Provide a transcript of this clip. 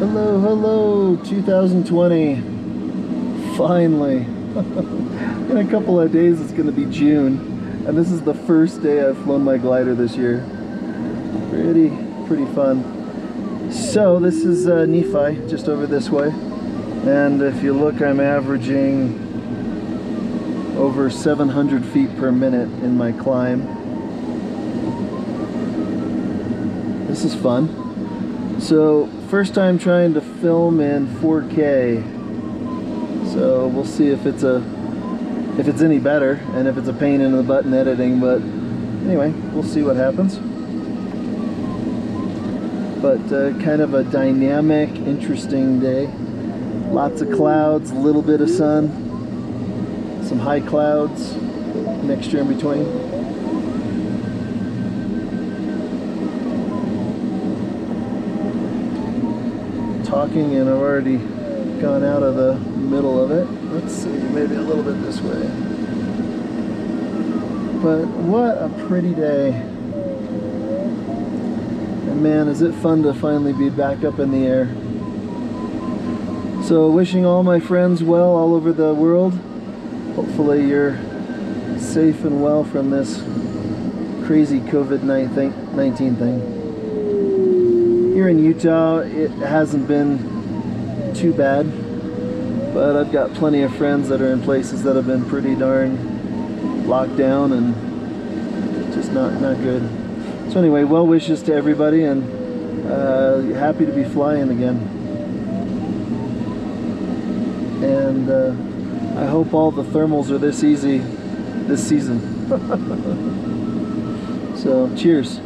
Hello, hello, 2020. Finally. In a couple of days it's going to be June, and this is the first day I've flown my glider this year. Pretty, pretty fun. So this is uh, Nephi, just over this way. And if you look, I'm averaging over 700 feet per minute in my climb. This is fun. So, first time trying to film in 4K. So we'll see if it's a if it's any better and if it's a pain in the butt in editing, but anyway, we'll see what happens. But uh, kind of a dynamic, interesting day. Lots of clouds, a little bit of sun, some high clouds, mixture in between. Talking and I've already gone out of the middle of it. Let's see, maybe a little bit this way. But what a pretty day. And man, is it fun to finally be back up in the air. So wishing all my friends well all over the world. Hopefully you're safe and well from this crazy COVID-19 thing. Here in Utah, it hasn't been too bad, but I've got plenty of friends that are in places that have been pretty darn locked down and just not, not good. So anyway, well wishes to everybody and uh, happy to be flying again. And uh, I hope all the thermals are this easy this season. so cheers.